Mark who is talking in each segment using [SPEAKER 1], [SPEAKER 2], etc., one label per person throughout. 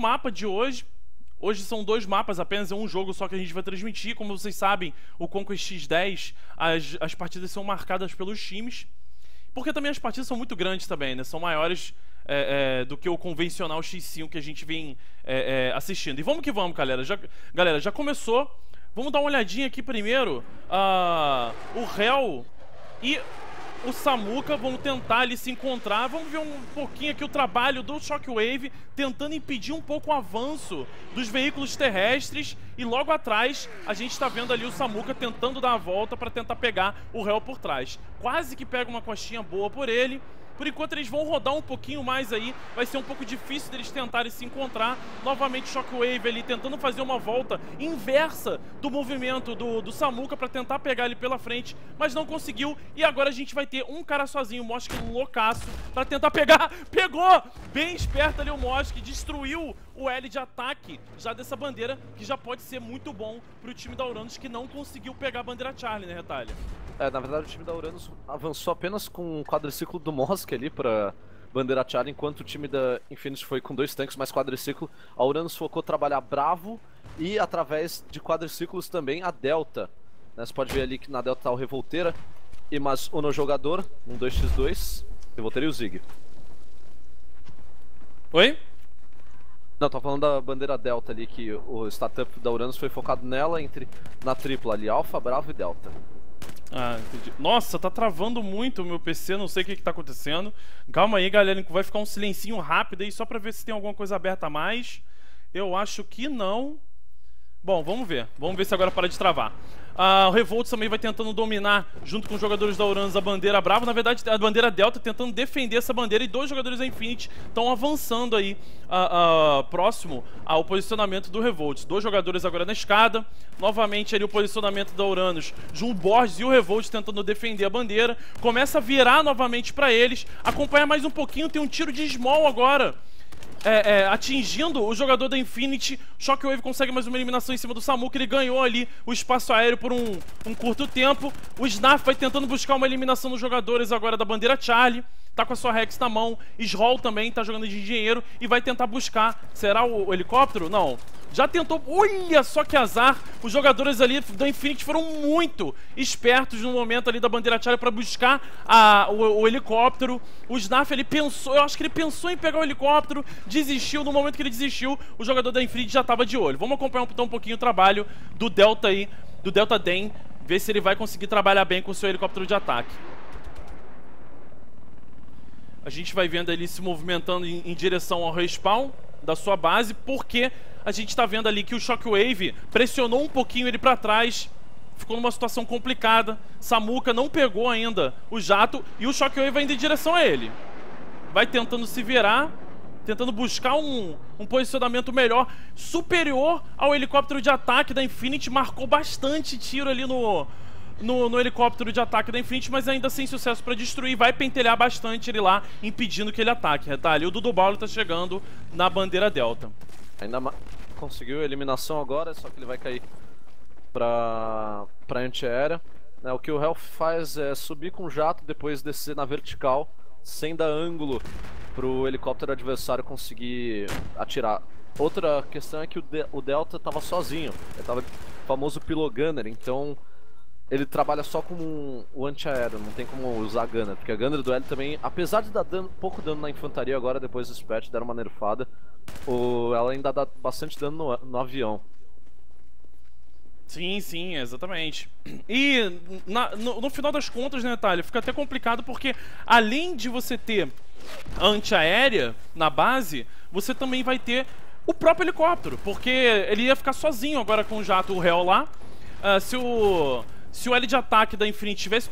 [SPEAKER 1] mapa de hoje. Hoje são dois mapas, apenas é um jogo só que a gente vai transmitir. Como vocês sabem, o Conquest X10, as, as partidas são marcadas pelos times. Porque também as partidas são muito grandes também, né? São maiores é, é, do que o convencional X5 que a gente vem é, é, assistindo. E vamos que vamos, galera. Já, galera, já começou. Vamos dar uma olhadinha aqui primeiro. Uh, o réu e o Samuka vão tentar ali se encontrar. Vamos ver um pouquinho aqui o trabalho do Shockwave tentando impedir um pouco o avanço dos veículos terrestres. E logo atrás a gente está vendo ali o Samuka tentando dar a volta para tentar pegar o réu por trás. Quase que pega uma costinha boa por ele. Por enquanto eles vão rodar um pouquinho mais aí, vai ser um pouco difícil deles tentarem se encontrar. Novamente Shockwave ali tentando fazer uma volta inversa do movimento do, do Samuka para tentar pegar ele pela frente, mas não conseguiu. E agora a gente vai ter um cara sozinho, o Mosk loucaço, para tentar pegar. Pegou! Bem esperto ali o Mosk, destruiu o L de ataque já dessa bandeira, que já pode ser muito bom para o time da Uranus que não conseguiu pegar a bandeira Charlie, né, Retalha?
[SPEAKER 2] É, na verdade o time da Uranus avançou apenas com o quadriciclo do Mosk ali pra bandeira Charlie, enquanto o time da Infinity foi com dois tanques mais quadriciclo. A Uranus focou trabalhar Bravo e através de quadriciclos também a Delta. Né, você pode ver ali que na Delta tá o Revolteira e mais o no jogador, um 2x2, Revolteira e o Zig.
[SPEAKER 1] Oi?
[SPEAKER 2] Não, tô falando da bandeira Delta ali, que o startup da Uranus foi focado nela entre na tripla ali, Alpha, Bravo e Delta.
[SPEAKER 1] Ah, entendi. Nossa, tá travando muito o meu PC, não sei o que, que tá acontecendo. Calma aí, galera, vai ficar um silencinho rápido aí só pra ver se tem alguma coisa aberta a mais. Eu acho que não. Bom, vamos ver. Vamos ver se agora para de travar. O Revolt também vai tentando dominar, junto com os jogadores da Uranus, a bandeira Bravo. Na verdade, a bandeira Delta tentando defender essa bandeira e dois jogadores da Infinity estão avançando aí próximo ao posicionamento do Revolt. Dois jogadores agora na escada. Novamente ali o posicionamento da Uranus. Jun Borges e o Revolt tentando defender a bandeira. Começa a virar novamente para eles. Acompanha mais um pouquinho, tem um tiro de small agora é, é, atingindo o jogador da Infinity. Shockwave consegue mais uma eliminação em cima do Samu, que ele ganhou ali o espaço aéreo por um, um curto tempo. O Snaf vai tentando buscar uma eliminação dos jogadores agora da bandeira Charlie. Tá com a sua Rex na mão. Sroll também tá jogando de engenheiro e vai tentar buscar. Será o, o helicóptero? Não. Já tentou. Olha só que azar. Os jogadores ali da Infinity foram muito espertos no momento ali da bandeira Charlie para buscar a, o, o, helicóptero. O Snaf ele pensou. Eu acho que ele pensou em pegar o helicóptero. Desistiu. No momento que ele desistiu, o jogador da Infinity já tava de olho. Vamos acompanhar então um pouquinho o trabalho do Delta aí. Do Delta Den. Ver se ele vai conseguir trabalhar bem com o seu helicóptero de ataque. A gente vai vendo ele se movimentando em, em direção ao respawn da sua base, porque a gente está vendo ali que o Shockwave pressionou um pouquinho ele para trás, ficou numa situação complicada. Samuka não pegou ainda o jato e o Shockwave vai indo em direção a ele. Vai tentando se virar, tentando buscar um, um posicionamento melhor, superior ao helicóptero de ataque da Infinity, marcou bastante tiro ali no, no, no, helicóptero de ataque da Infinity, mas ainda sem sucesso para destruir. Vai pentelhar bastante ele lá, impedindo que ele ataque. Ali o Dudu Paulo tá chegando na bandeira Delta.
[SPEAKER 2] Ainda conseguiu a eliminação agora, só que ele vai cair pra, pra antiaérea. É, o que o Health faz é subir com o jato, depois descer na vertical, sem dar ângulo pro helicóptero adversário conseguir atirar. Outra questão é que o, de o Delta tava sozinho, ele tava famoso pilogunner, então ele trabalha só com o antiaéreo, não tem como usar a Gunner, porque a Gunner do L também, apesar de dar dano, pouco dano na infantaria agora, depois do patch, deram uma nerfada, o, ela ainda dá bastante dano no, no avião.
[SPEAKER 1] Sim, sim, exatamente. E na, no, no, final das contas, né, Natália, fica até complicado porque além de você ter antiaérea na base, você também vai ter o próprio helicóptero, porque ele ia ficar sozinho agora com o jato o réu lá. Uh, se o se o L de ataque da Infinity tivesse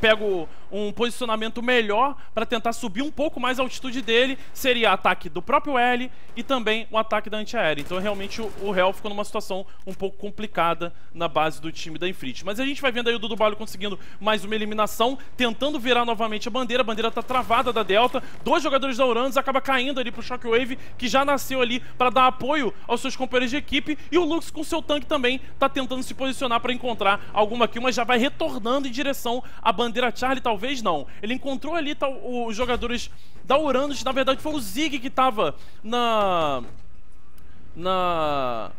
[SPEAKER 1] pego um posicionamento melhor para tentar subir um pouco mais a altitude dele, seria ataque do próprio L e também o ataque da antiaérea. Então realmente o, Hell ficou numa situação um pouco complicada na base do time da Infinity. Mas a gente vai vendo aí o Dudu Balho conseguindo mais uma eliminação, tentando virar novamente a bandeira. A bandeira tá travada da Delta. Dois jogadores da Uranus acaba caindo ali pro Shockwave, que já nasceu ali para dar apoio aos seus companheiros de equipe. E o Lux com seu tanque também tá tentando se posicionar para encontrar alguma kill, mas já vai retornando em direção à bandeira Charlie, talvez não. Ele encontrou ali os jogadores da Uranus, na verdade foi o Zig que estava na na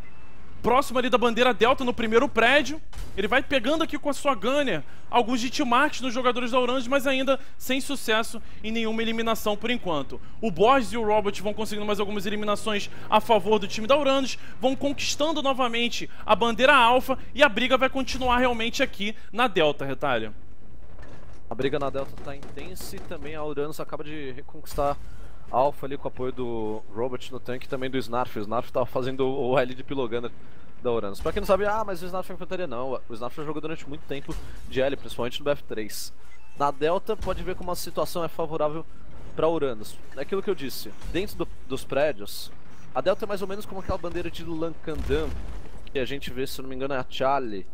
[SPEAKER 1] próximo ali da bandeira Delta, no primeiro prédio. Ele vai pegando aqui com a sua Gunner alguns hit-marks nos jogadores da Orange, mas ainda sem sucesso em nenhuma eliminação por enquanto. O Borges e o Robot vão conseguindo mais algumas eliminações a favor do time da Orange, vão conquistando novamente a bandeira Alpha e a briga vai continuar realmente aqui na Delta, Retalha.
[SPEAKER 2] A briga na Delta está intensa e também a Uranus acaba de reconquistar Alpha ali com o apoio do Robot no tanque e também do Snarf. O Snarf estava fazendo o L de Pilogunner da Uranus. Pra quem não sabe, ah, mas o Snarf é infantaria. Não, o Snarf já jogou durante muito tempo de L, principalmente no BF3. Na Delta, pode ver como a situação é favorável para Uranus. É aquilo que eu disse, dentro do, dos prédios, a Delta é mais ou menos como aquela bandeira de Lankandam, que a gente vê, se não me engano, é a Charlie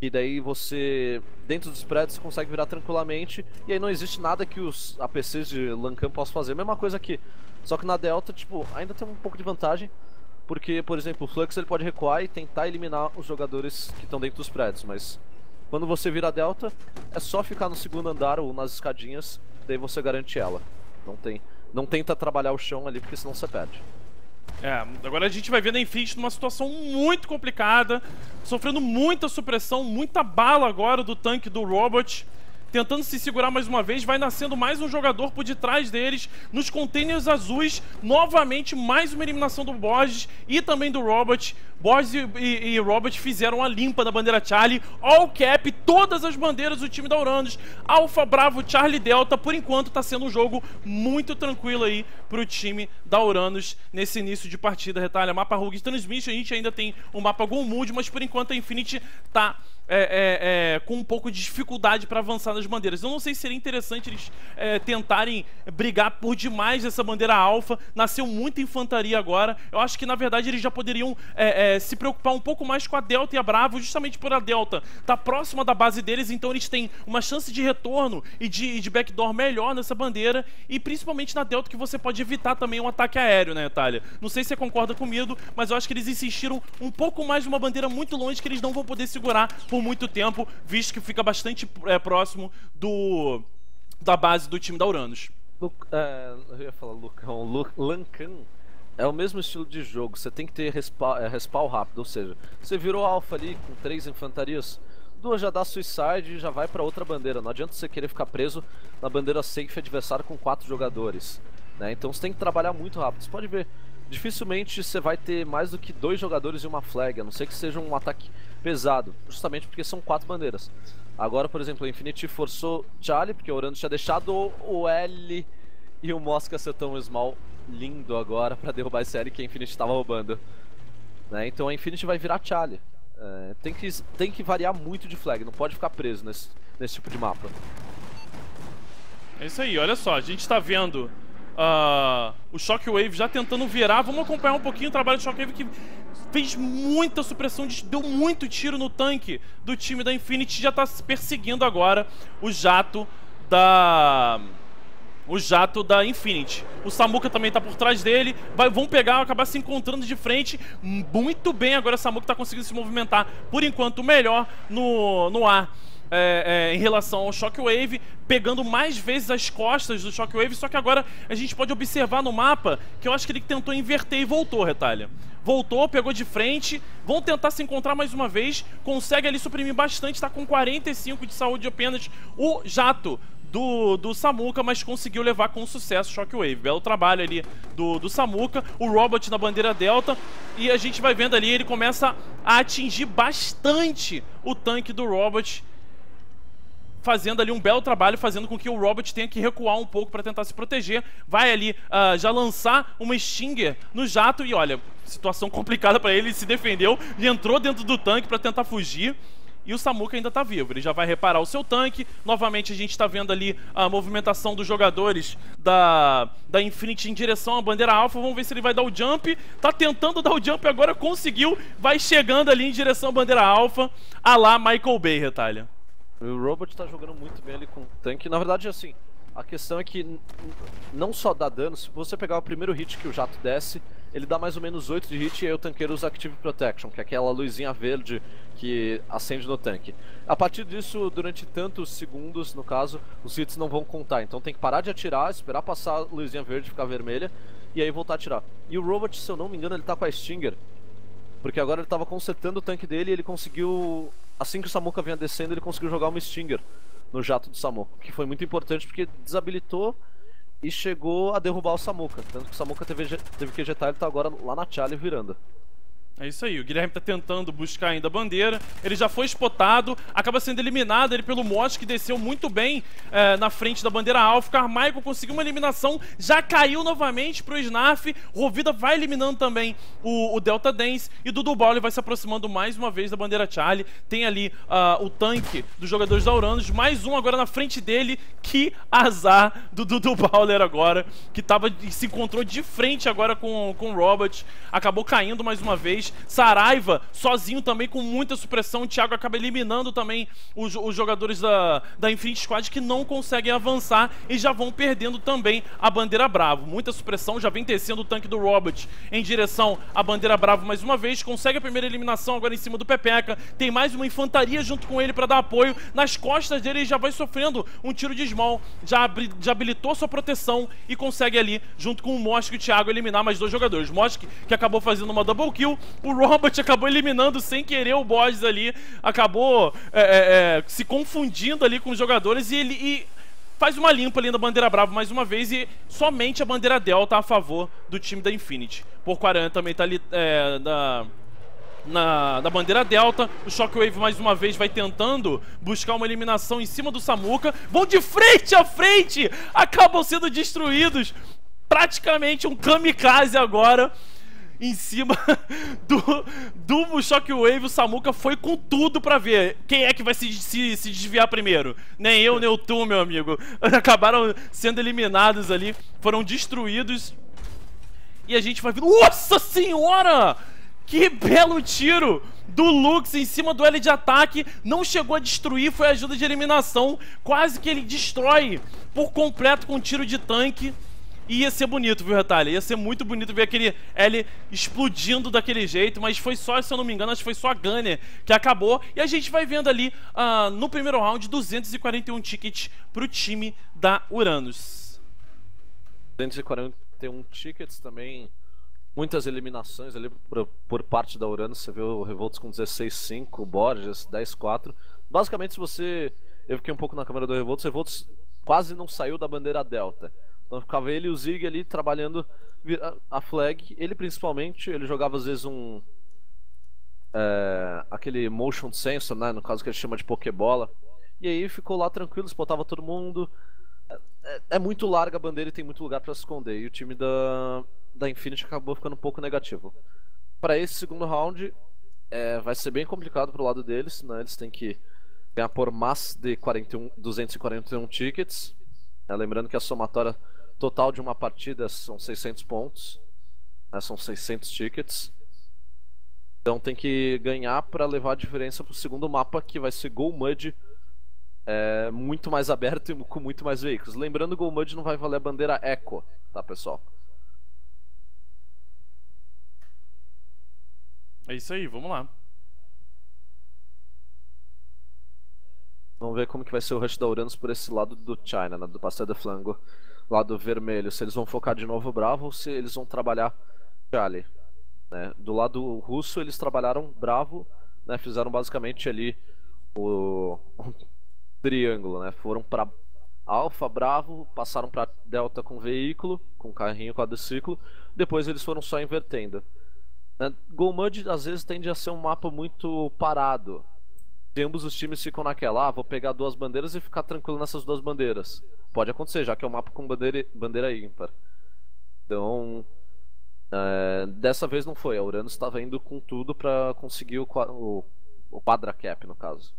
[SPEAKER 2] que daí você, dentro dos prédios, você consegue virar tranquilamente, e aí não existe nada que os APCs de Lancam possam fazer. Mesma coisa aqui, só que na Delta, tipo, ainda tem um pouco de vantagem, porque, por exemplo, o Flux ele pode recuar e tentar eliminar os jogadores que estão dentro dos prédios, mas quando você vira a Delta, é só ficar no segundo andar ou nas escadinhas, daí você garante ela. Não tem, não tenta trabalhar o chão ali, porque senão você perde.
[SPEAKER 1] É, agora a gente vai a Infinity numa situação muito complicada, sofrendo muita supressão, muita bala agora do tanque do Robot tentando se segurar mais uma vez, vai nascendo mais um jogador por detrás deles, nos containers azuis, novamente mais uma eliminação do Borges e também do Robert. Borges e, e, e Robert fizeram a limpa da bandeira Charlie, all cap, todas as bandeiras do time da Uranus, Alpha, Bravo, Charlie, Delta, por enquanto está sendo um jogo muito tranquilo aí para o time da Uranus nesse início de partida, retalha, mapa Rogue Transmission, a gente ainda tem um mapa Mood, mas por enquanto a Infinity está é, é, é, com um pouco de dificuldade para avançar nas bandeiras. Eu não sei se seria interessante eles é, tentarem brigar por demais essa bandeira alfa. Nasceu muita infantaria agora. Eu acho que, na verdade, eles já poderiam é, se preocupar um pouco mais com a Delta e a Bravo, justamente por a Delta tá próxima da base deles, então eles têm uma chance de retorno e de, de backdoor melhor nessa bandeira. E principalmente na Delta, que você pode evitar também um ataque aéreo, né, Natália? Não sei se você concorda comigo, mas eu acho que eles insistiram um pouco mais numa bandeira muito longe que eles não vão poder segurar por por muito tempo, visto que fica bastante é, próximo do da base do time da Uranus.
[SPEAKER 2] é, eu ia falar Lucão, Lancan é o mesmo estilo de jogo, você tem que ter respawn, é, respawn rápido, ou seja, você virou alfa ali com três infantarias, duas já dá suicide e já vai para outra bandeira, não adianta você querer ficar preso na bandeira safe adversário com quatro jogadores, né? então você tem que trabalhar muito rápido, você pode ver, dificilmente você vai ter mais do que dois jogadores e uma flag, a não ser que seja um ataque pesado, justamente porque são quatro bandeiras. Agora, por exemplo, o Infinity forçou Charlie, porque o Orando tinha deixado o L e o Mosca ser tão small lindo agora para derrubar esse L que a Infinity estava roubando. Né? Então a Infinity vai virar Charlie. É, tem, que, tem que variar muito de flag, não pode ficar preso nesse, nesse tipo de mapa.
[SPEAKER 1] É isso aí, olha só, a gente está vendo uh, o Shockwave já tentando virar. Vamos acompanhar um pouquinho o trabalho do Shockwave que fez muita supressão, deu muito tiro no tanque do time da Infinity. Já está perseguindo agora o jato da o jato da Infinity. O Samuka também está por trás dele. Vai, vão pegar, acabar se encontrando de frente. Muito bem, agora o Samuka está conseguindo se movimentar, por enquanto, melhor no, no ar é, é, em relação ao Shockwave, pegando mais vezes as costas do Shockwave, só que agora a gente pode observar no mapa que eu acho que ele tentou inverter e voltou, Retalha. Voltou, pegou de frente, vão tentar se encontrar mais uma vez, consegue ali suprimir bastante, está com 45 de saúde apenas o jato do, do Samuka, mas conseguiu levar com sucesso Shockwave. Belo trabalho ali do, do Samuka, o Robot na bandeira Delta, e a gente vai vendo ali, ele começa a atingir bastante o tanque do Robot, fazendo ali um belo trabalho, fazendo com que o Robot tenha que recuar um pouco para tentar se proteger. Vai ali uh, já lançar uma Stinger no jato e olha, situação complicada para ele, ele se defendeu e entrou dentro do tanque para tentar fugir. E o Samuka ainda está vivo, ele já vai reparar o seu tanque. Novamente a gente está vendo ali a movimentação dos jogadores da, da Infinity em direção à bandeira alfa. Vamos ver se ele vai dar o jump. Tá tentando dar o jump agora, conseguiu. Vai chegando ali em direção à bandeira alfa. A lá Michael Bay, retalha.
[SPEAKER 2] O Robot tá jogando muito bem ali com o tanque. Na verdade, assim, a questão é que não só dá dano, se você pegar o primeiro hit que o jato desce, ele dá mais ou menos 8 de hit e aí o tanqueiro usa Active Protection, que é aquela luzinha verde que acende no tanque. A partir disso, durante tantos segundos, no caso, os hits não vão contar. Então tem que parar de atirar, esperar passar a luzinha verde ficar vermelha e aí voltar a atirar. E o Robot, se eu não me engano, ele tá com a Stinger. Porque agora ele tava consertando o tanque dele e ele conseguiu. Assim que o Samuka vinha descendo, ele conseguiu jogar uma Stinger no jato do Samuka. Que foi muito importante porque desabilitou e chegou a derrubar o Samuka. Tanto que o Samuka teve, teve que ejetar, ele tá agora lá na Charlie virando.
[SPEAKER 1] É isso aí, o Guilherme tá tentando buscar ainda a bandeira, ele já foi spotado, acaba sendo eliminado ele pelo Mosh, que desceu muito bem é, na frente da bandeira alfa, Carmichael conseguiu uma eliminação, já caiu novamente pro Snarf, Rovida vai eliminando também o, o Delta Dance, e Dudu Bowler vai se aproximando mais uma vez da bandeira Charlie, tem ali uh, o tanque dos jogadores da Uranus, mais um agora na frente dele, que azar do Dudu Bowler agora, que tava, se encontrou de frente agora com, com o Robert, acabou caindo mais uma vez, Saraiva, sozinho também com muita supressão. O Thiago acaba eliminando também os, os jogadores da, da Infinity Squad que não conseguem avançar e já vão perdendo também a bandeira Bravo. Muita supressão, já vem descendo o tanque do Robert em direção à bandeira Bravo mais uma vez. Consegue a primeira eliminação agora em cima do Pepeca. Tem mais uma infantaria junto com ele para dar apoio. Nas costas dele ele já vai sofrendo um tiro de small. Já, já habilitou sua proteção e consegue ali, junto com o Mosk e o Thiago, eliminar mais dois jogadores. Mosk que acabou fazendo uma double kill o Robert acabou eliminando sem querer o Borges ali, acabou é, é, é, se confundindo ali com os jogadores e ele e faz uma limpa ali na bandeira brava mais uma vez e somente a bandeira Delta a favor do time da Infinity. Por 40 também tá ali é, na, na, na bandeira Delta. O Shockwave mais uma vez vai tentando buscar uma eliminação em cima do Samuka. Vão de frente a frente! Acabam sendo destruídos. Praticamente um kamikaze agora em cima do, do Shockwave. O Samuka foi com tudo pra ver quem é que vai se, se, se desviar primeiro. Nem eu, nem o tu, meu amigo. Acabaram sendo eliminados ali, foram destruídos. E a gente vai ver. Nossa senhora! Que belo tiro do Lux em cima do L de ataque. Não chegou a destruir, foi ajuda de eliminação. Quase que ele destrói por completo com um tiro de tanque. E ia ser bonito, viu, Retalha? Ia ser muito bonito ver aquele L explodindo daquele jeito, mas foi só, se eu não me engano, acho que foi só a Gunner que acabou. E a gente vai vendo ali, uh, no primeiro round, 241 tickets pro time da Uranus.
[SPEAKER 2] 241 tickets também, muitas eliminações ali por, por parte da Uranus. Você vê o Revolts com 16-5, Borges 10-4. Basicamente, se você... Eu fiquei um pouco na câmera do Revolts, o Revolts quase não saiu da bandeira Delta. Então ficava ele e o Zig ali trabalhando a flag. Ele principalmente, ele jogava às vezes um. É, aquele motion sensor, né? No caso que ele chama de Pokébola. E aí ficou lá tranquilo, spotava todo mundo. É, é, é muito larga a bandeira e tem muito lugar para se esconder. E o time da, da Infinity acabou ficando um pouco negativo. Para esse segundo round, é, vai ser bem complicado pro lado deles, né? Eles têm que ganhar por mais de 41, 241 tickets. É, lembrando que a somatória Total de uma partida são 600 pontos, né, são 600 tickets. Então tem que ganhar para levar a diferença para o segundo mapa, que vai ser Go Mud, é, muito mais aberto e com muito mais veículos. Lembrando, Go Mud não vai valer a bandeira Echo, tá pessoal?
[SPEAKER 1] É isso aí, vamos lá.
[SPEAKER 2] Vamos ver como que vai ser o rush da Uranus por esse lado do China, né, do Pastel de Flango lado vermelho, se eles vão focar de novo Bravo ou se eles vão trabalhar Charlie. Né? Do lado russo, eles trabalharam Bravo, né? fizeram basicamente ali o triângulo, né? foram para Alfa, Bravo, passaram para Delta com veículo, com carrinho quadriciclo, depois eles foram só invertendo. Né? Golmud às vezes tende a ser um mapa muito parado. E ambos os times ficam naquela, ah, vou pegar duas bandeiras e ficar tranquilo nessas duas bandeiras. Pode acontecer, já que é um mapa com bandeira, bandeira ímpar. Então, é, dessa vez não foi. A Uranus estava indo com tudo para conseguir o, o, o quadra cap, no caso.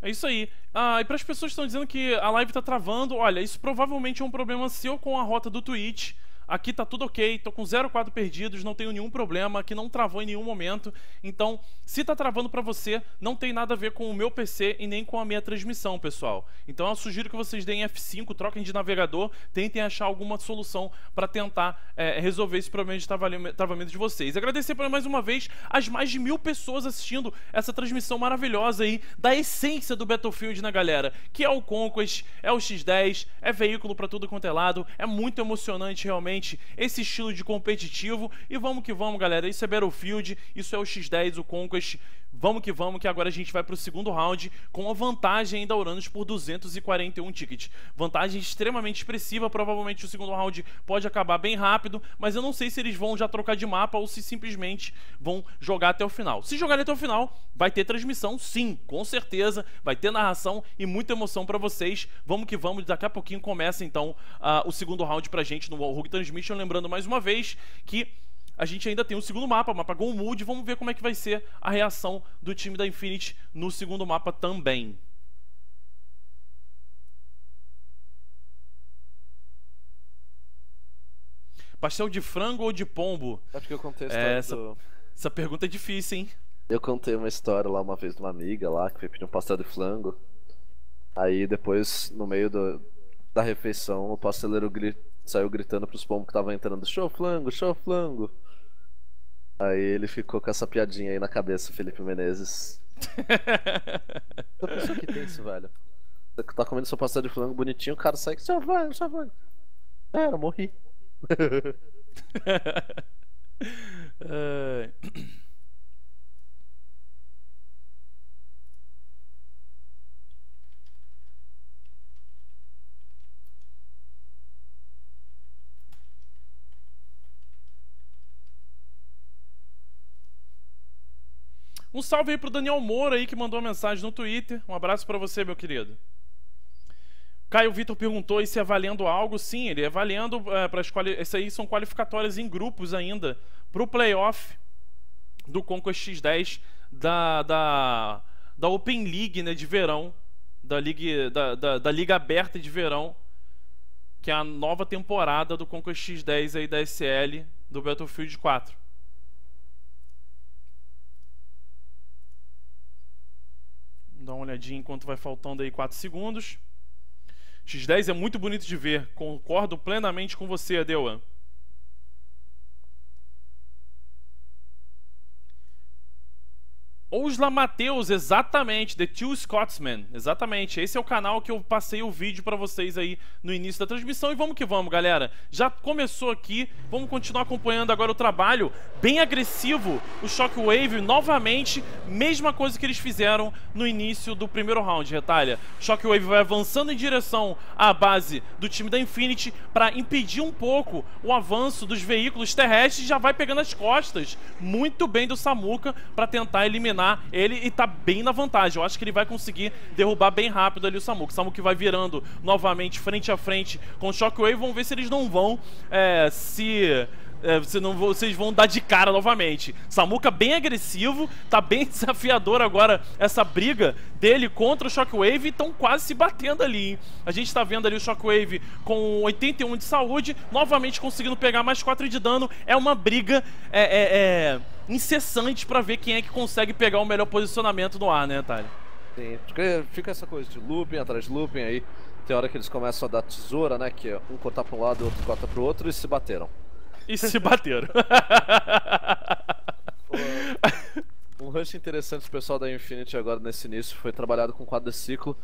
[SPEAKER 1] É isso aí. Ah, e para as pessoas que estão dizendo que a live está travando, olha, isso provavelmente é um problema seu com a rota do Twitch. Aqui tá tudo ok, tô com 0 quadro perdidos, não tenho nenhum problema, aqui não travou em nenhum momento. Então, se tá travando para você, não tem nada a ver com o meu PC e nem com a minha transmissão, pessoal. Então, eu sugiro que vocês deem F5, troquem de navegador, tentem achar alguma solução para tentar é, resolver esse problema de travamento de vocês. Agradecer mais uma vez as mais de mil pessoas assistindo essa transmissão maravilhosa aí da essência do Battlefield, né, galera? Que é o Conquest, é o X10, é veículo para tudo quanto é lado, é muito emocionante realmente realmente esse estilo de competitivo. E vamos que vamos, galera. Isso é Battlefield, isso é o X10, o Conquest. Vamos que vamos, que agora a gente vai para o segundo round com a vantagem ainda Uranus por 241 tickets. Vantagem extremamente expressiva, provavelmente o segundo round pode acabar bem rápido, mas eu não sei se eles vão já trocar de mapa ou se simplesmente vão jogar até o final. Se jogarem até o final, vai ter transmissão, sim, com certeza, vai ter narração e muita emoção para vocês. Vamos que vamos, daqui a pouquinho começa então uh, o segundo round pra gente no Rogue Transmission, lembrando mais uma vez que a gente ainda tem o segundo mapa, o mapa Mood. Vamos ver como é que vai ser a reação do time da Infinity no segundo mapa também. Pastel de frango ou de pombo?
[SPEAKER 2] Acho que eu contei a história é,
[SPEAKER 1] essa,
[SPEAKER 2] do...
[SPEAKER 1] essa pergunta é difícil, hein?
[SPEAKER 2] Eu contei uma história lá uma vez de uma amiga lá que foi pedir um pastel de frango. Aí depois, no meio do, da refeição, o pasteleiro grit saiu gritando pros pombos que estavam entrando: show flango, show flango. Aí ele ficou com essa piadinha aí na cabeça, Felipe Menezes. Tô pensando que tem isso, velho. Você tá comendo seu pastel de flango bonitinho, o cara sai que já vai, já vai. Eu morri.
[SPEAKER 1] Um salve aí pro Daniel Moura aí que mandou uma mensagem no Twitter. Um abraço para você, meu querido. Caio Vitor perguntou se é valendo algo. Sim, ele é valendo é, para quali... Essas aí são qualificatórias em grupos ainda para o playoff do Conquest X10 da, da, da Open League né, de verão, da Liga, da, da, da Liga Aberta de Verão, que é a nova temporada do Conquest X10 aí da SL do Battlefield 4. Dá uma olhadinha enquanto vai faltando aí 4 segundos. X10 é muito bonito de ver. Concordo plenamente com você, Adeuan. Ousla Mateus, exatamente, The Two Scotsmen, exatamente. Esse é o canal que eu passei o vídeo para vocês aí no início da transmissão e vamos que vamos, galera. Já começou aqui, vamos continuar acompanhando agora o trabalho bem agressivo. O Shockwave, novamente, mesma coisa que eles fizeram no início do primeiro round, retalha. Shockwave vai avançando em direção à base do time da Infinity para impedir um pouco o avanço dos veículos terrestres já vai pegando as costas muito bem do Samuka para tentar eliminar ele e tá bem na vantagem. Eu acho que ele vai conseguir derrubar bem rápido ali o Samuka. O Samuka vai virando novamente frente a frente com o Shockwave. Vamos ver se eles não vão é, se é, não, vocês vão dar de cara novamente. Samuka bem agressivo, tá bem desafiador agora essa briga dele contra o Shockwave e estão quase se batendo ali. Hein? A gente tá vendo ali o Shockwave com 81 de saúde, novamente conseguindo pegar mais 4 de dano. É uma briga é, é, é incessante para ver quem é que consegue pegar o melhor posicionamento no ar, né, Thalia?
[SPEAKER 2] Sim, fica essa coisa de looping atrás de looping aí. Tem hora que eles começam a dar tesoura, né? Que um cortar para um lado, o outro corta para o outro e se bateram.
[SPEAKER 1] E se bateram.
[SPEAKER 2] um rush interessante do pessoal da Infinity agora nesse início foi trabalhado com quadriciclo.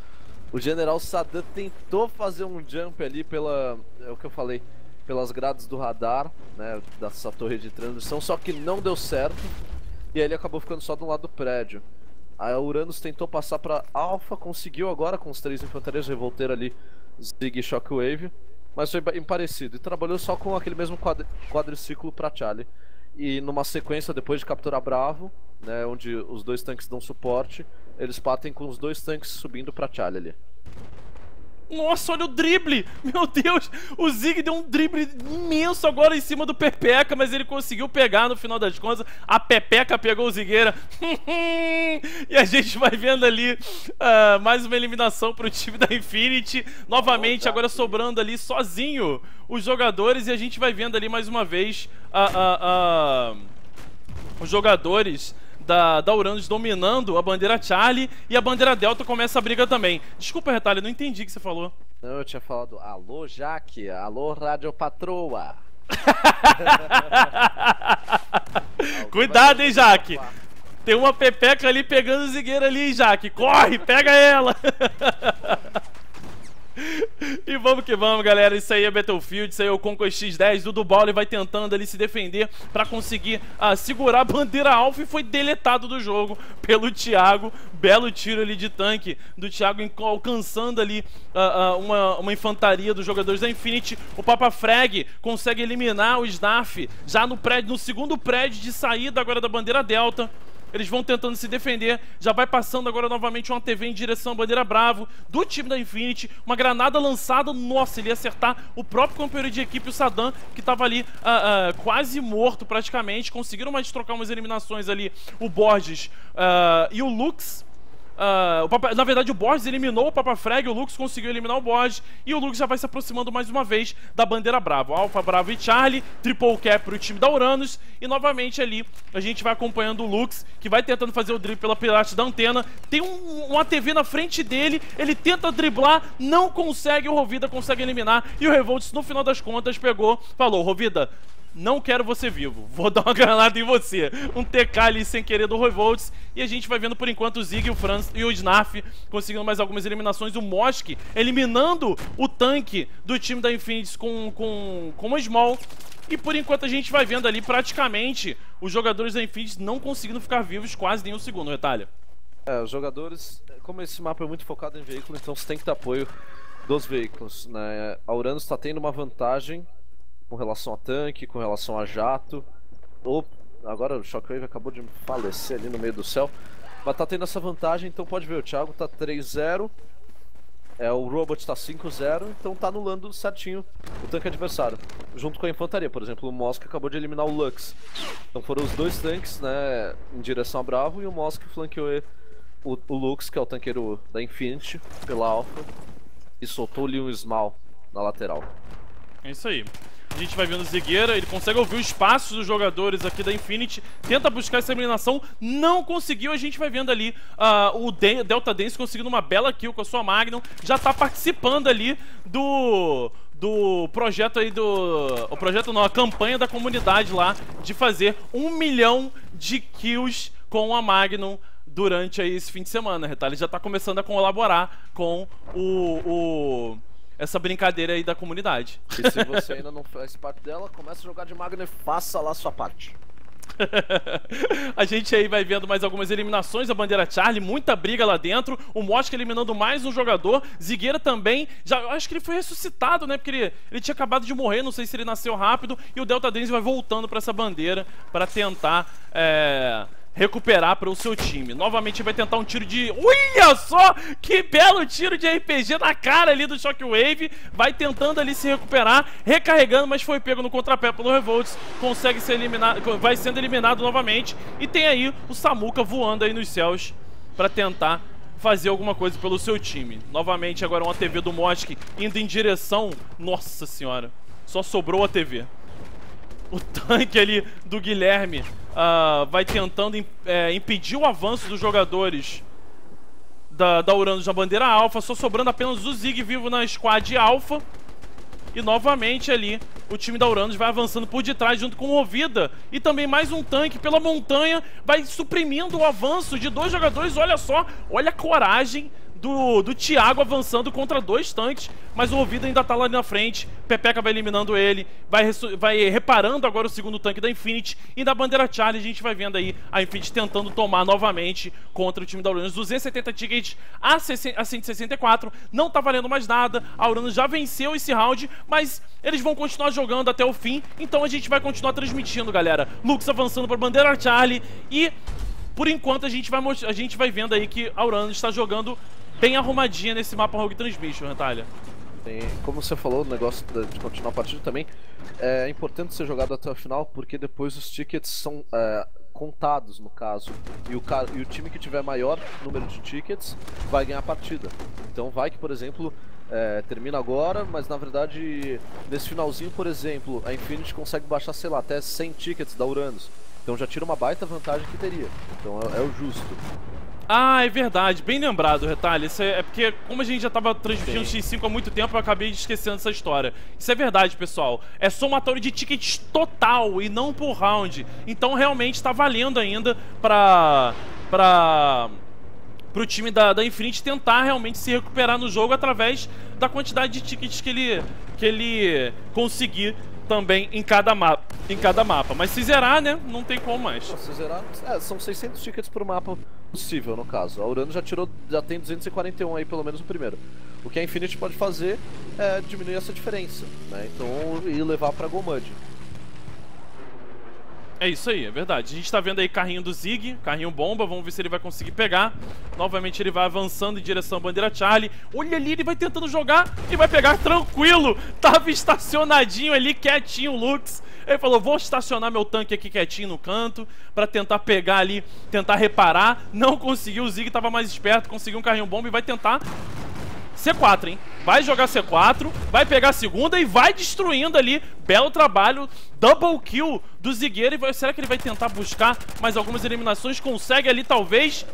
[SPEAKER 2] O General Saddam tentou fazer um jump ali pela. É o que eu falei. Pelas grades do radar, né? Dessa torre de transição, só que não deu certo. E aí ele acabou ficando só do lado do prédio. A Uranus tentou passar para Alpha, conseguiu agora com os três infantarias revolteiros ali, Zig e Shockwave mas foi bem parecido. E trabalhou só com aquele mesmo quadri quadriciclo para Charlie. E numa sequência, depois de capturar Bravo, né, onde os dois tanques dão suporte, eles batem com os dois tanques subindo para Charlie ali.
[SPEAKER 1] Nossa, olha o drible! Meu Deus! O Zig deu um drible imenso agora em cima do Pepeca, mas ele conseguiu pegar no final das contas. A Pepeca pegou o Zigueira. e a gente vai vendo ali uh, mais uma eliminação para o time da Infinity. Novamente, agora sobrando ali sozinho os jogadores. E a gente vai vendo ali mais uma vez uh, uh, os jogadores da, da Uranus dominando a bandeira Charlie e a bandeira Delta começa a briga também. Desculpa, Retalho, não entendi o que você falou.
[SPEAKER 2] Não, eu tinha falado alô, Jaque, alô, Rádio Patroa.
[SPEAKER 1] Cuidado, hein, Jaque. Tem uma pepeca ali pegando o zigueiro ali, Jaque. Corre, pega ela. E vamos que vamos, galera. Isso aí é Battlefield, isso aí é o Conquest X10. Dudu Bowler vai tentando ali se defender para conseguir uh, segurar a bandeira alfa e foi deletado do jogo pelo Thiago. Belo tiro ali de tanque do Thiago alcançando ali uh, uh, uma, uma infantaria dos jogadores da Infinity. O Papa Frag consegue eliminar o Snarf já no prédio, no segundo prédio de saída agora da bandeira Delta. Eles vão tentando se defender. Já vai passando agora novamente uma TV em direção à bandeira Bravo do time da Infinity. Uma granada lançada. Nossa, ele ia acertar o próprio companheiro de equipe, o Saddam, que estava ali uh, uh, quase morto praticamente. Conseguiram mais trocar umas eliminações ali. O Borges uh, e o Lux Uh, o Papa, na verdade, o Borges eliminou o Papa Frag, o Lux conseguiu eliminar o Borges, e o Lux já vai se aproximando mais uma vez da bandeira Bravo. Alpha, Bravo e Charlie, triple cap pro time da Uranus, e novamente ali a gente vai acompanhando o Lux, que vai tentando fazer o drible pela pirate da antena. Tem um, uma TV na frente dele, ele tenta driblar, não consegue, o Rovida consegue eliminar, e o Revolts, no final das contas, pegou, falou, Rovida, não quero você vivo, vou dar uma granada em você. Um TK ali sem querer do Revolts. E a gente vai vendo por enquanto o Zig, o Franz e o Snarf conseguindo mais algumas eliminações. O Mosk eliminando o tanque do time da Infinity com, com, com uma Small. E por enquanto a gente vai vendo ali praticamente os jogadores da Infinity não conseguindo ficar vivos quase nem um segundo, Retalha.
[SPEAKER 2] É, os jogadores, como esse mapa é muito focado em veículo, então você tem que ter apoio dos veículos. Né? A Uranus está tendo uma vantagem com relação a tanque, com relação a jato. Ou agora o Shockwave acabou de falecer ali no meio do céu. Mas tá tendo essa vantagem, então pode ver, o Thiago tá 3-0. É, o Robot tá 5-0, então tá anulando certinho o tanque adversário. Junto com a infantaria, por exemplo, o Mosk acabou de eliminar o Lux. Então foram os dois tanques, né, em direção a Bravo, e o Mosk flanqueou o, o Lux, que é o tanqueiro da Infinity, pela Alpha, e soltou-lhe um Small na lateral.
[SPEAKER 1] É isso aí. A gente vai vendo o Zigueira, ele consegue ouvir os passos dos jogadores aqui da Infinity, tenta buscar essa eliminação, não conseguiu, a gente vai vendo ali uh, o De Delta Dance conseguindo uma bela kill com a sua Magnum, já tá participando ali do do projeto aí do... O projeto não, a campanha da comunidade lá de fazer um milhão de kills com a Magnum durante aí esse fim de semana, Ele já tá começando a colaborar com o, o essa brincadeira aí da comunidade.
[SPEAKER 2] E se você ainda não faz parte dela, comece a jogar de Magno e faça lá a sua parte.
[SPEAKER 1] a gente aí vai vendo mais algumas eliminações da bandeira Charlie, muita briga lá dentro. O Mosca eliminando mais um jogador. Zigueira também, já acho que ele foi ressuscitado, né? Porque ele, ele tinha acabado de morrer, não sei se ele nasceu rápido. E o Delta Dance vai voltando para essa bandeira para tentar. É recuperar para o seu time. Novamente vai tentar um tiro de... Olha só! Que belo tiro de RPG na cara ali do Shockwave. Vai tentando ali se recuperar, recarregando, mas foi pego no contrapé pelo Revolts. Consegue ser eliminado, vai sendo eliminado novamente. E tem aí o Samuka voando aí nos céus para tentar fazer alguma coisa pelo seu time. Novamente agora uma TV do Mosk indo em direção... Nossa senhora, só sobrou a TV o tanque ali do Guilherme uh, vai tentando é, impedir o avanço dos jogadores da, da Uranus na bandeira alfa, só sobrando apenas o Zig vivo na squad alfa. E novamente ali o time da Uranus vai avançando por detrás junto com o Ovida. E também mais um tanque pela montanha vai suprimindo o avanço de dois jogadores. Olha só, olha a coragem do, do Thiago avançando contra dois tanques, mas o Ouvido ainda tá lá na frente. Pepeca vai eliminando ele, vai, vai reparando agora o segundo tanque da Infinity. E na bandeira Charlie a gente vai vendo aí a Infinity tentando tomar novamente contra o time da Uranus. 270 tickets a, a 164, não tá valendo mais nada. A Uranus já venceu esse round, mas eles vão continuar jogando até o fim. Então a gente vai continuar transmitindo, galera. Lux avançando para bandeira Charlie e... Por enquanto a gente vai, a gente vai vendo aí que a Uranus está jogando bem arrumadinha nesse mapa Rogue Transmission.
[SPEAKER 2] Tem, como você falou, o negócio de continuar a partida também, é importante ser jogado até o final, porque depois os tickets são é, contados, no caso. E o, e o time que tiver maior número de tickets vai ganhar a partida. Então vai que, por exemplo, é, termina agora, mas na verdade, nesse finalzinho, por exemplo, a Infinity consegue baixar, sei lá, até 100 tickets da Uranus. Então já tira uma baita vantagem que teria. Então é, é o justo.
[SPEAKER 1] Ah, é verdade. Bem lembrado, Retalho. Isso é, é, porque, como a gente já tava transmitindo X5 há muito tempo, eu acabei esquecendo essa história. Isso é verdade, pessoal. É somatório de tickets total e não por round. Então, realmente, está valendo ainda pra... pra pro time da, da Infinity tentar realmente se recuperar no jogo através da quantidade de tickets que ele, que ele conseguir também em cada mapa. Em cada mapa. Mas se zerar, né, não tem como mais.
[SPEAKER 2] Se zerar, é, são 600 tickets por mapa possível, no caso. A Urano já tirou, já tem 241 aí, pelo menos no primeiro. O que a Infinity pode fazer é diminuir essa diferença, né, então, e levar pra Gomud.
[SPEAKER 1] É isso aí, é verdade. A gente tá vendo aí carrinho do Zig, carrinho bomba, vamos ver se ele vai conseguir pegar. Novamente ele vai avançando em direção à bandeira Charlie. Olha ali, ele vai tentando jogar e vai pegar tranquilo. Tava estacionadinho ali, quietinho o Lux. Ele falou, vou estacionar meu tanque aqui quietinho no canto pra tentar pegar ali, tentar reparar. Não conseguiu, o Zig tava mais esperto, conseguiu um carrinho bomba e vai tentar C4, hein? Vai jogar C4, vai pegar a segunda e vai destruindo ali. Belo trabalho, double kill do Zigueira. E vai, será que ele vai tentar buscar mais algumas eliminações? Consegue ali, talvez.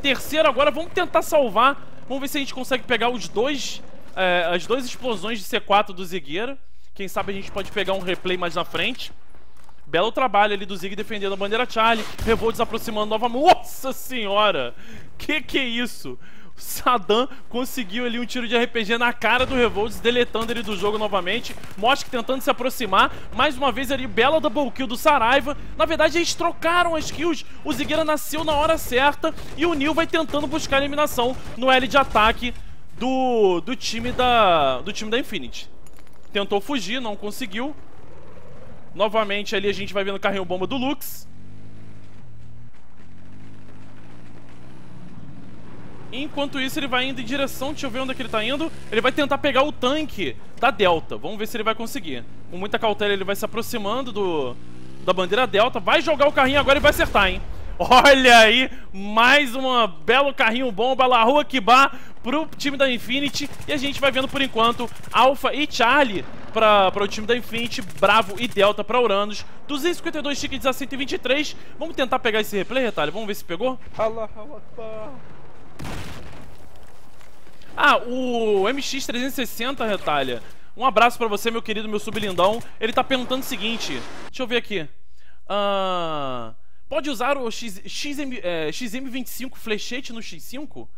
[SPEAKER 1] Terceiro agora, vamos tentar salvar. Vamos ver se a gente consegue pegar os dois, é, as duas explosões de C4 do Zigueira. Quem sabe a gente pode pegar um replay mais na frente. Belo trabalho ali do Zig defendendo a bandeira Charlie. Revolt se aproximando novamente. Nossa senhora! Que que é isso? Saddam conseguiu ali um tiro de RPG na cara do Revolts, deletando ele do jogo novamente. Mosk tentando se aproximar. Mais uma vez ali, bela double kill do Saraiva. Na verdade, eles trocaram as kills. O Zigueira nasceu na hora certa e o Nil vai tentando buscar a eliminação no L de ataque do, do, time da, do time da Infinity. Tentou fugir, não conseguiu. Novamente ali a gente vai vendo o carrinho bomba do Lux. Enquanto isso, ele vai indo em direção, deixa eu ver onde é que ele tá indo. Ele vai tentar pegar o tanque da Delta. Vamos ver se ele vai conseguir. Com muita cautela, ele vai se aproximando do, da bandeira Delta. Vai jogar o carrinho agora e vai acertar, hein? Olha aí, mais um belo carrinho bomba, La Rua Kibar pro time da Infinity. E a gente vai vendo por enquanto Alpha e Charlie para o time da Infinity, Bravo e Delta para Uranus. 252 tickets a 123. Vamos tentar pegar esse replay, Retalho? Vamos ver se pegou? Ah, o MX360, Retalha. Um abraço pra você, meu querido, meu sublindão. Ele tá perguntando o seguinte. Deixa eu ver aqui. Uh, pode usar o X, XM, é, XM25 flechete no X5?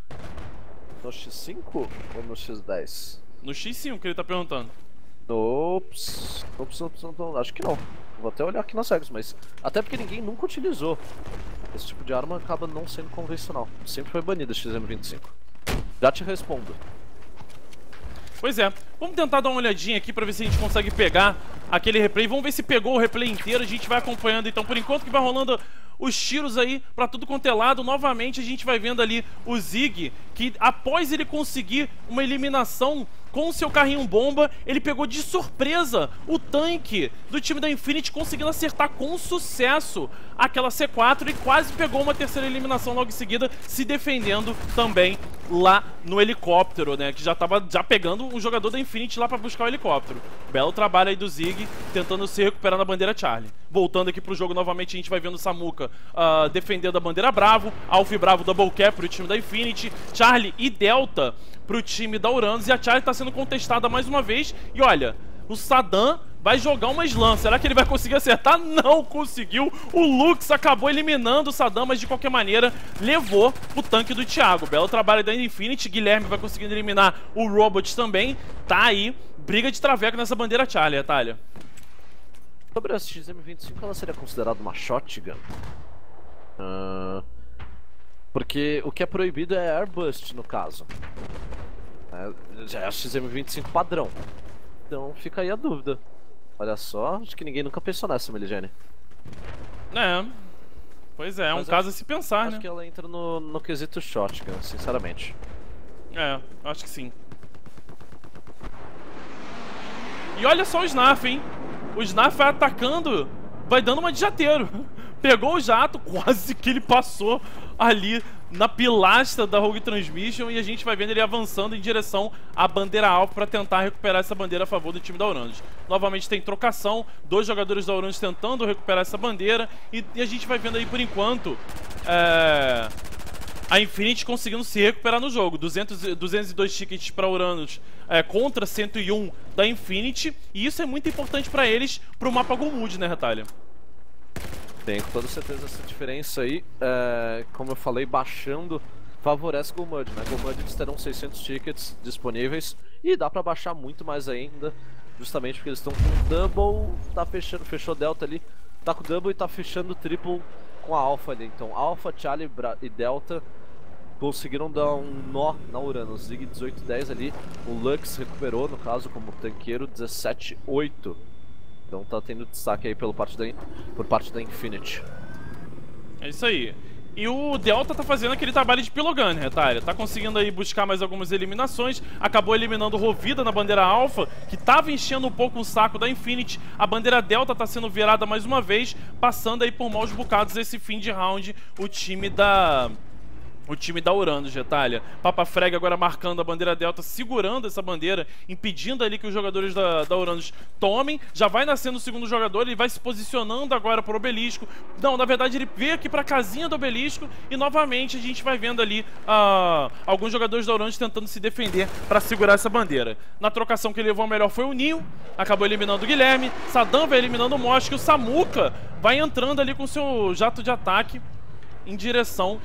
[SPEAKER 2] No X5 ou no X10?
[SPEAKER 1] No X5 que ele tá perguntando.
[SPEAKER 2] Ops. Ops, ops, ops, acho que não. Vou até olhar aqui nas regras, mas... Até porque ninguém nunca utilizou. Esse tipo de arma acaba não sendo convencional. Sempre foi banida XM25. Já te respondo.
[SPEAKER 1] Pois é. Vamos tentar dar uma olhadinha aqui pra ver se a gente consegue pegar aquele replay. Vamos ver se pegou o replay inteiro. A gente vai acompanhando. Então, por enquanto que vai rolando os tiros aí pra tudo quanto é lado. Novamente, a gente vai vendo ali o Zig, que após ele conseguir uma eliminação com o seu carrinho bomba, ele pegou de surpresa o tanque do time da Infinity, conseguindo acertar com sucesso aquela C4 e quase pegou uma terceira eliminação logo em seguida, se defendendo também lá no helicóptero, né? Que já tava já pegando o jogador da Infinity lá pra buscar o helicóptero. Belo trabalho aí do Zig, tentando se recuperar na bandeira Charlie. Voltando aqui pro jogo novamente, a gente vai vendo Samuka uh, defendendo a bandeira Bravo, Alf Bravo double cap pro time da Infinity, Charlie e Delta pro time da Uranus. E a Charlie tá sendo contestada mais uma vez. E olha, o Saddam vai jogar uma slam. Será que ele vai conseguir acertar? Não conseguiu. O Lux acabou eliminando o Saddam, mas de qualquer maneira levou o tanque do Thiago. Belo trabalho da Infinity. Guilherme vai conseguindo eliminar o Robot também. Tá aí, briga de traveco nessa bandeira Charlie, Atalha.
[SPEAKER 2] Sobre a XM25, ela seria considerada uma shotgun? Uh, porque o que é proibido é airbust, no caso. É, já é a XM25 padrão. Então fica aí a dúvida. Olha só, acho que ninguém nunca pensou nessa, Meligene.
[SPEAKER 1] É. Pois é, é um caso a se pensar,
[SPEAKER 2] acho
[SPEAKER 1] né?
[SPEAKER 2] Acho que ela entra no, no quesito shotgun, sinceramente.
[SPEAKER 1] É, acho que sim. E olha só o Snaf, hein? O Snaf vai atacando, vai dando uma de jateiro. Pegou o jato, quase que ele passou ali na pilastra da Rogue Transmission e a gente vai vendo ele avançando em direção à bandeira alfa para tentar recuperar essa bandeira a favor do time da Orange. Novamente tem trocação, dois jogadores da Orange tentando recuperar essa bandeira e, e a gente vai vendo aí por enquanto é, a Infinity conseguindo se recuperar no jogo. 200, 202 tickets para Uranus é, contra 101 da Infinity e isso é muito importante para eles para o mapa Gomud, né, Retalha?
[SPEAKER 2] Tem com toda certeza essa diferença aí, é, como eu falei, baixando favorece GoMud, né? GoMud eles terão 600 tickets disponíveis e dá pra baixar muito mais ainda, justamente porque eles estão com double, tá fechando, fechou Delta ali, tá com double e tá fechando triple com a Alpha ali. Então Alpha, Charlie e Delta conseguiram dar um nó na Uranus, Zig 18-10 ali, o Lux recuperou no caso como tanqueiro 17-8. Então tá tendo destaque aí pelo parte da, por parte da Infinity.
[SPEAKER 1] É isso aí. E o Delta tá fazendo aquele trabalho de pilogun, retalha. Tá conseguindo aí buscar mais algumas eliminações. Acabou eliminando o Rovida na bandeira Alpha, que tava enchendo um pouco o saco da Infinity. A bandeira Delta tá sendo virada mais uma vez, passando aí por maus bocados esse fim de round o time da o time da Uranus, Getalha. Papa Freg agora marcando a bandeira Delta, segurando essa bandeira, impedindo ali que os jogadores da, da Uranus tomem. Já vai nascendo o segundo jogador, ele vai se posicionando agora pro obelisco. Não, na verdade ele veio aqui pra casinha do obelisco e novamente a gente vai vendo ali uh, alguns jogadores da Uranus tentando se defender para segurar essa bandeira. Na trocação que levou a melhor foi o Ninho, acabou eliminando o Guilherme. Sadam vai eliminando o Mosca e o Samuka vai entrando ali com seu jato de ataque em direção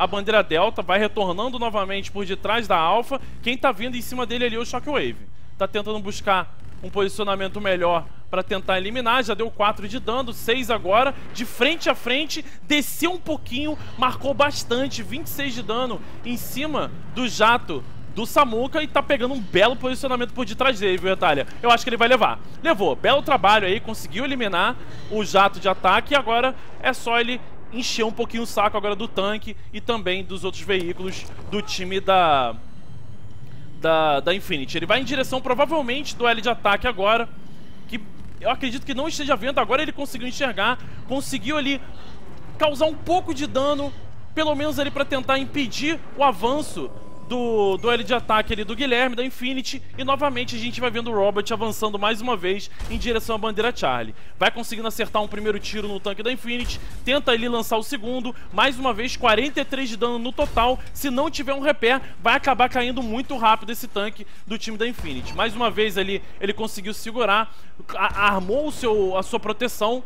[SPEAKER 1] a bandeira Delta, vai retornando novamente por detrás da Alpha. Quem tá vindo em cima dele ali é o Shockwave. Tá tentando buscar um posicionamento melhor para tentar eliminar, já deu 4 de dano, 6 agora, de frente a frente, desceu um pouquinho, marcou bastante, 26 de dano em cima do jato do Samuka e tá pegando um belo posicionamento por detrás dele, viu, Retalha? Eu acho que ele vai levar. Levou, belo trabalho aí, conseguiu eliminar o jato de ataque e agora é só ele encher um pouquinho o saco agora do tanque e também dos outros veículos do time da, da, da Infinity. Ele vai em direção provavelmente do L de ataque agora, que eu acredito que não esteja vendo, agora ele conseguiu enxergar, conseguiu ali causar um pouco de dano, pelo menos ali para tentar impedir o avanço do duelo de ataque ali do Guilherme, da Infinity, e novamente a gente vai vendo o Robert avançando mais uma vez em direção à bandeira Charlie. Vai conseguindo acertar um primeiro tiro no tanque da Infinity, tenta ali lançar o segundo, mais uma vez 43 de dano no total, se não tiver um repair, vai acabar caindo muito rápido esse tanque do time da Infinity. Mais uma vez ali ele conseguiu segurar, armou o seu, a sua proteção,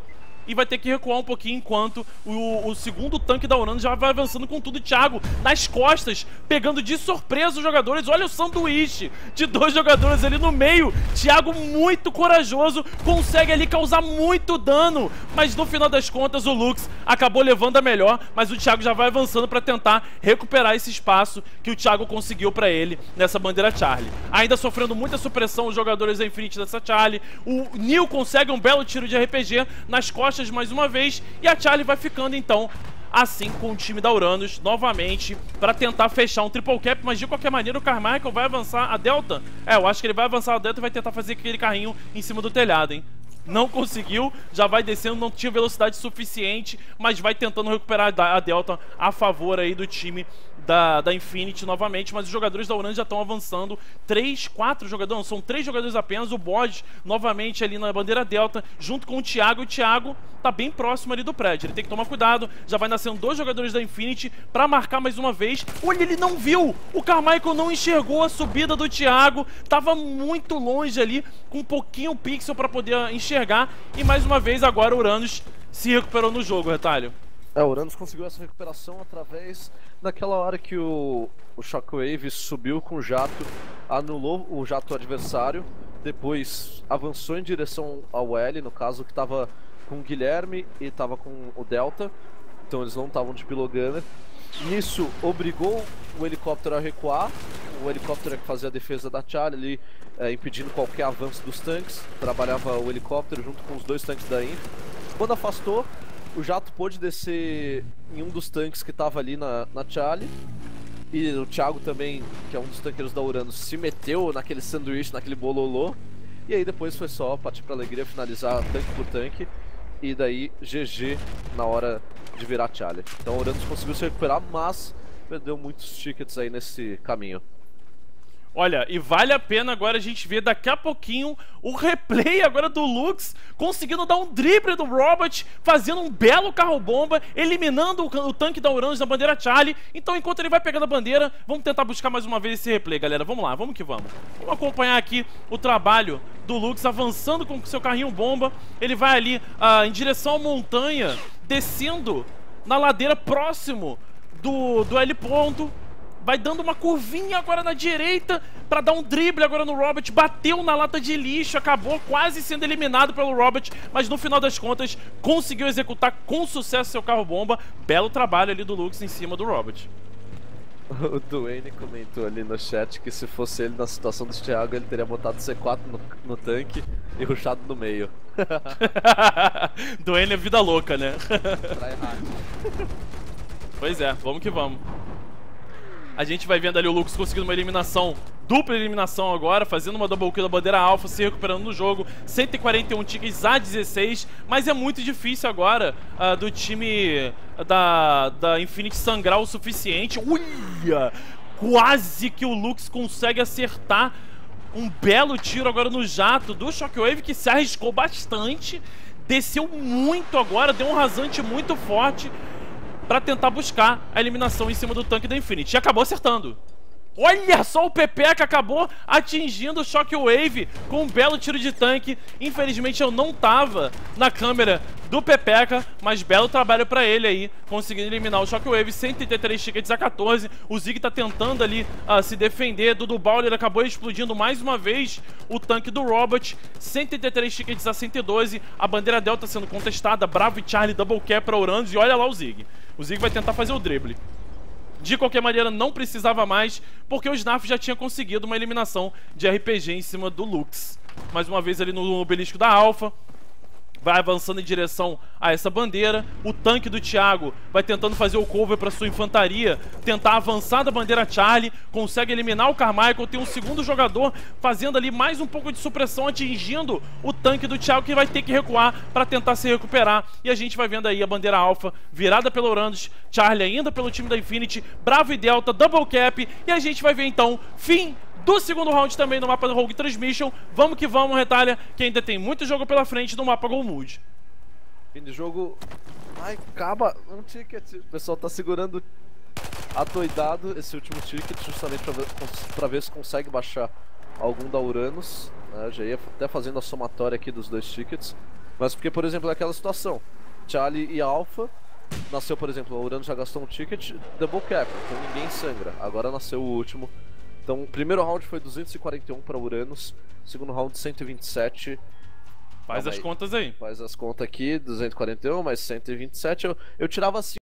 [SPEAKER 1] e vai ter que recuar um pouquinho enquanto o, o segundo tanque da Urano já vai avançando com tudo. Thiago nas costas, pegando de surpresa os jogadores. Olha o sanduíche de dois jogadores ali no meio. Thiago muito corajoso, consegue ali causar muito dano, mas no final das contas o Lux acabou levando a melhor, mas o Thiago já vai avançando para tentar recuperar esse espaço que o Thiago conseguiu para ele nessa bandeira Charlie. Ainda sofrendo muita supressão os jogadores da Infinity dessa Charlie. O Neil consegue um belo tiro de RPG nas costas costas mais uma vez e a Charlie vai ficando então assim com o time da Uranus novamente para tentar fechar um triple cap, mas de qualquer maneira o Carmichael vai avançar a Delta. É, eu acho que ele vai avançar a Delta e vai tentar fazer aquele carrinho em cima do telhado, hein? Não conseguiu, já vai descendo, não tinha velocidade suficiente, mas vai tentando recuperar a Delta a favor aí do time da, da Infinity novamente, mas os jogadores da Orange já estão avançando. Três, quatro jogadores, não, são três jogadores apenas. O Bod novamente ali na bandeira Delta, junto com o Thiago. O Thiago tá bem próximo ali do prédio. Ele tem que tomar cuidado. Já vai nascendo dois jogadores da Infinity para marcar mais uma vez. Olha, ele não viu! O Carmichael não enxergou a subida do Thiago. Tava muito longe ali, com um pouquinho pixel para poder enxergar. E mais uma vez agora o Uranus se recuperou no jogo, Retalho.
[SPEAKER 2] É, o Uranus conseguiu essa recuperação através daquela hora que o, o Shockwave subiu com o jato, anulou o jato adversário, depois avançou em direção ao L, no caso que estava com o Guilherme e estava com o Delta, então eles não estavam de pilogunner. Nisso, obrigou o helicóptero a recuar, o helicóptero é que fazia a defesa da Charlie ali, é, impedindo qualquer avanço dos tanques, trabalhava o helicóptero junto com os dois tanques da Inf. Quando afastou, o jato pôde descer em um dos tanques que estava ali na, na Charlie E o Thiago também, que é um dos tanqueiros da Uranus, se meteu naquele sanduíche, naquele bololô. E aí depois foi só partir pra alegria, finalizar tanque por tanque. E daí GG na hora de virar Charlie. Então o Uranus conseguiu se recuperar, mas perdeu muitos tickets aí nesse caminho.
[SPEAKER 1] Olha, e vale a pena agora a gente ver daqui a pouquinho o replay agora do Lux conseguindo dar um drible do Robert, fazendo um belo carro-bomba, eliminando o, o, tanque da Uranus na bandeira Charlie. Então, enquanto ele vai pegando a bandeira, vamos tentar buscar mais uma vez esse replay, galera. Vamos lá, vamos que vamos. Vamos acompanhar aqui o trabalho do Lux avançando com seu carrinho bomba. Ele vai ali uh, em direção à montanha, descendo na ladeira próximo do, do L ponto vai dando uma curvinha agora na direita para dar um drible agora no Robert, bateu na lata de lixo, acabou quase sendo eliminado pelo Robert, mas no final das contas conseguiu executar com sucesso seu carro-bomba. Belo trabalho ali do Lux em cima do Robert.
[SPEAKER 2] O Duane comentou ali no chat que se fosse ele na situação do Thiago, ele teria botado C4 no, no tanque e ruxado no meio.
[SPEAKER 1] Duane é vida louca, né? pois é, vamos que vamos. A gente vai vendo ali o Lux conseguindo uma eliminação, dupla eliminação agora, fazendo uma double kill da bandeira alfa, se recuperando no jogo. 141 tickets a 16, mas é muito difícil agora uh, do time da, da Infinity sangrar o suficiente. Uia! Quase que o Lux consegue acertar um belo tiro agora no jato do Shockwave, que se arriscou bastante. Desceu muito agora, deu um rasante muito forte para tentar buscar a eliminação em cima do tanque da Infinity. E acabou acertando. Olha só o Pepe que acabou atingindo o Shockwave com um belo tiro de tanque. Infelizmente eu não tava na câmera do Pepeca, mas belo trabalho pra ele aí, conseguindo eliminar o Shockwave, 133 tickets a 14. O Zig tá tentando ali uh, se defender, Dudu Bowler acabou explodindo mais uma vez o tanque do Robot, 133 tickets a 112. A bandeira Delta sendo contestada, Bravo e Charlie double cap pra Uranus e olha lá o Zig. O Zig vai tentar fazer o drible. De qualquer maneira, não precisava mais, porque o Snaf já tinha conseguido uma eliminação de RPG em cima do Lux. Mais uma vez ali no obelisco da Alpha vai avançando em direção a essa bandeira. O tanque do Thiago vai tentando fazer o cover para sua infantaria, tentar avançar da bandeira Charlie, consegue eliminar o Carmichael, tem um segundo jogador fazendo ali mais um pouco de supressão, atingindo o tanque do Thiago, que vai ter que recuar para tentar se recuperar. E a gente vai vendo aí a bandeira Alpha virada pelo Orandos, Charlie ainda pelo time da Infinity, Bravo e Delta, Double Cap, e a gente vai ver então fim do segundo round também no mapa do Rogue Transmission. Vamos que vamos, Retalha, que ainda tem muito jogo pela frente no mapa Golmood.
[SPEAKER 2] Fim de jogo... Ai, acaba um ticket. O pessoal tá segurando atoidado esse último ticket justamente pra ver, pra ver se consegue baixar algum da Uranus. Né? Já ia até fazendo a somatória aqui dos dois tickets. Mas porque, por exemplo, é aquela situação. Charlie e Alpha nasceu, por exemplo, a Uranus já gastou um ticket, double cap, então ninguém sangra. Agora nasceu o último, então, o primeiro round foi 241 para Uranus, segundo round 127.
[SPEAKER 1] Faz as
[SPEAKER 2] aí.
[SPEAKER 1] contas aí.
[SPEAKER 2] Faz as contas aqui, 241 mais 127. Eu, eu tirava assim.